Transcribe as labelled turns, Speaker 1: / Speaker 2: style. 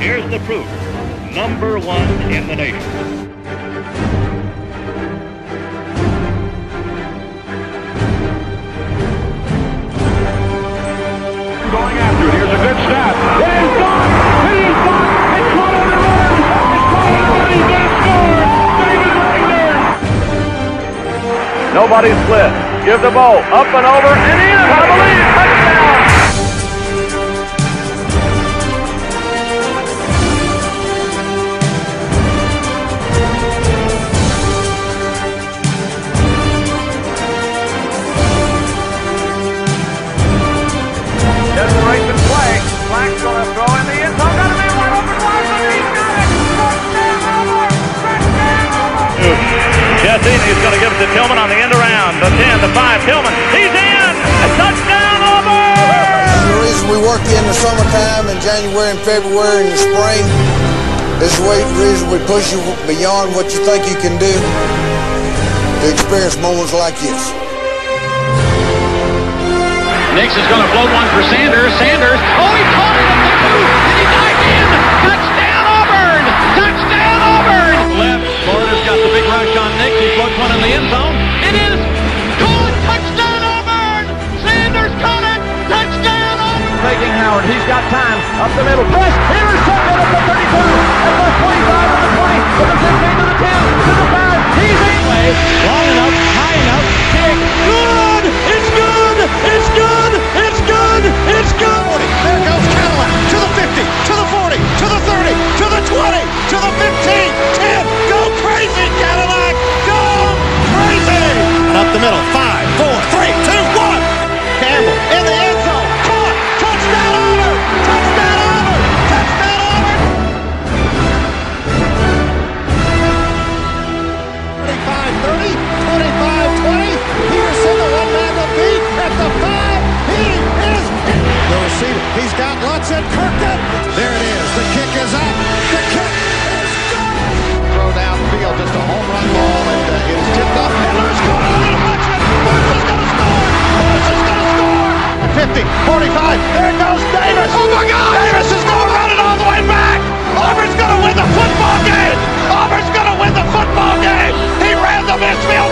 Speaker 1: approved, number one in the nation.
Speaker 2: Going after. Here's a good snap. It is gone. It is gone. It's caught on. It's caught on the run. He's going to score. David Wagner.
Speaker 3: Nobody split. Give the ball up and over and in. I believe touchdown. To give it to Tillman on the end around. The 10, the 5, Tillman. He's in! A touchdown over!
Speaker 4: The reason we work in the summertime and January and February and the spring is the reason we push you beyond what you think you can do to experience moments like this.
Speaker 2: Nix is going to float one for Sanders. Sanders. Oh, he in the end zone. It is caught. Touchdown Auburn! Sanders caught it. Touchdown Auburn! Faking Howard. He's got time. Up the middle. Press. Intercepted
Speaker 5: He's got Lutz and Kirkwood. There it is. The kick is up. The kick is gone. Throw downfield, just a home run ball, and uh, it is tipped off. Miller going to lead Lutz. Lutz is going to score. Lutz going to score. 50, 45. There goes Davis. Oh my God! Davis is going to run it all the way back. Auburn's going to win the football game. Auburn's going to win the football game. He ran the midfield.